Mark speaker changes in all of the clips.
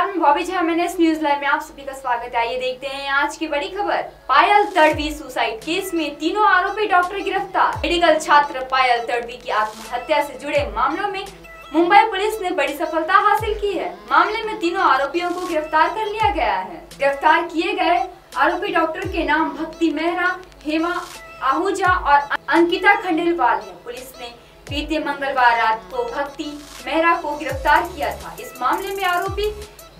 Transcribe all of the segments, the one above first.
Speaker 1: बॉबी झा मैंने news live में आप सभी का स्वागत है। आइए देखते हैं आज की बड़ी खबर। पायल तड़वी सुसाइड केस में तीनों आरोपी डॉक्टर गिरफ़्तार। मेडिकल छात्र पायल तड़वी की आत्महत्या से जुड़े मामलों में मुंबई पुलिस ने बड़ी सफलता हासिल की है। मामले में तीनों आरोपियों को गिरफ़्तार कर लिया गया है। गिरफ़्तार किए गए आरोपी डॉक्टर के नाम भक्ति मेहरा, हेमा आहूजा और अंकिता खंडेलवाल है। पुलिस ने बीते मंगलवार रात को भक्ति मेहरा को गिरफ़्तार किया था। इस मामले में आरोपी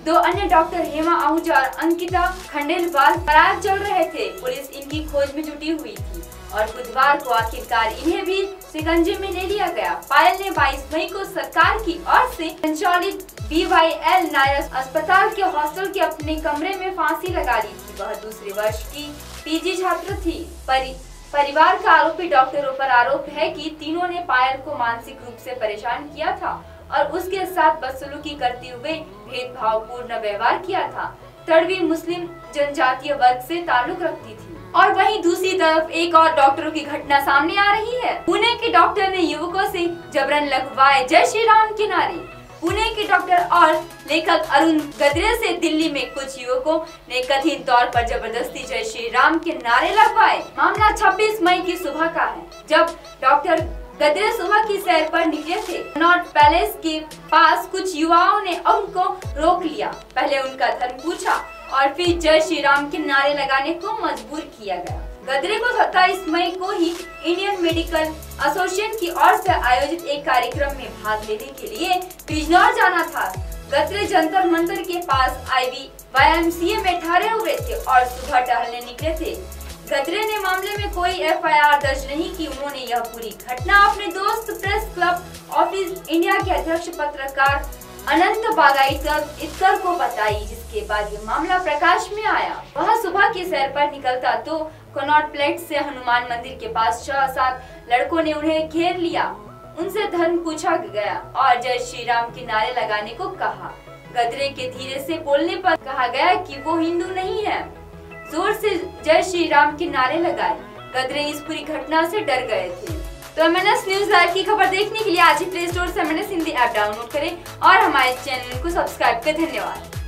Speaker 1: दो अन्य डॉक्टर हेमा आहूजा और अंकिता खंडेलवाल फरार चल रहे थे। पुलिस इनकी खोज में जुटी हुई थी और बुधवार को आखिरकार इन्हें भी सिकंजे में ले लिया गया। पायल ने 22 मई को सरकार की ओर से संचालित बी वाई एल नायर अस्पताल के हॉस्टल के अपने कमरे में फांसी लगा ली थी। वह दूसरे वर्ष की पीजी छात्र थी। परि, परिवार का आरोपी डॉक्टरों पर आरोप है कि तीनों ने पायल को मानसिक रूप से परेशान किया था। और उसके साथ बदसलूकी करते हुए भेदभावपूर्ण व्यवहार किया था। तड़वी मुस्लिम जनजातीय वर्ग से ताल्लुक रखती थी। और वहीं दूसरी तरफ़ एक और डॉक्टरों की घटना सामने आ रही है। पुणे के डॉक्टर ने युवकों से जबरन लगवाए जय श्री राम के नारे पुणे के डॉक्टर और लेखक अरुण गदरे से दिल्ली में कुछ युवकों ने कथित तौर पर ज़बरदस्ती जय श्री राम के नारे लगवाए। मामला 26 मई की सुबह का है, जब डॉक्टर गदरे सुबह की सैर पर निकले थे। नॉर्थ पैलेस के पास कुछ युवाओं ने उनको रोक लिया। पहले उनका धर्म पूछा और फिर जय श्री राम के नारे लगाने को मजबूर किया गया। गदरे को सत्ताईस मई को ही इंडियन मेडिकल एसोसिएशन की ओर से आयोजित एक कार्यक्रम में भाग लेने के लिए बिजनौर जाना था। गदरे जंतर मंतर के पास आईवी वाईएमसीए में ठहरे हुए थे और सुबह टहलने निकले थे। गदरे ने मामले में कोई एफआईआर दर्ज नहीं की, उन्होंने यह पूरी घटना अपने दोस्त प्रेस क्लब ऑफ़िस इंडिया के अध्यक्ष पत्रकार अनंत बागाईकर इतर को बताई, जिसके बाद ये मामला प्रकाश में आया। वह सुबह की सैर पर निकलता तो कनॉट प्लेट से हनुमान मंदिर के पास छह सात लड़कों ने उन्हें घेर लिया। उनसे धर्म पूछा गया और जय श्री राम के नारे लगाने को कहा। गदरे के धीरे से बोलने पर कहा गया कि वो हिंदू नहीं है। ज़ोर से जय श्री राम के नारे लगाए। गदरे इस पूरी घटना से डर गए थे। तो एमएनएस न्यूज़ लाइव की खबर देखने के लिए आज ही प्ले स्टोर से एम हिंदी ऐप डाउनलोड करें और हमारे चैनल को सब्सक्राइब करें। धन्यवाद।